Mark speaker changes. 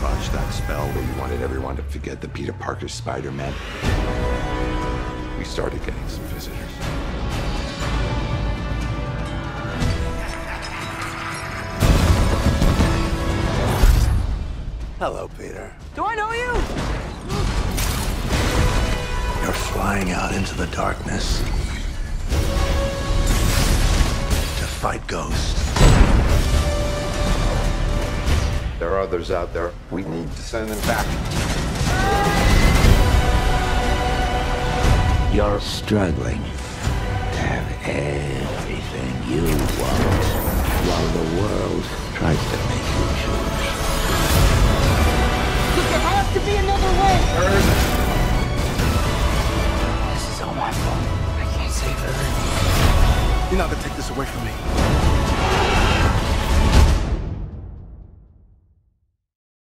Speaker 1: botched that spell where you wanted everyone to forget the Peter Parker Spider-Man, we started getting some visitors.
Speaker 2: Hello, Peter.
Speaker 3: Do I know you?
Speaker 2: You're flying out into the darkness to fight ghosts.
Speaker 1: Are others out there. We need to send them back.
Speaker 4: You're struggling to have everything you want while the world tries to make you choose.
Speaker 3: There has to be another way. Earth. This is all my fault. I can't save her.
Speaker 2: You're not gonna take this away from me.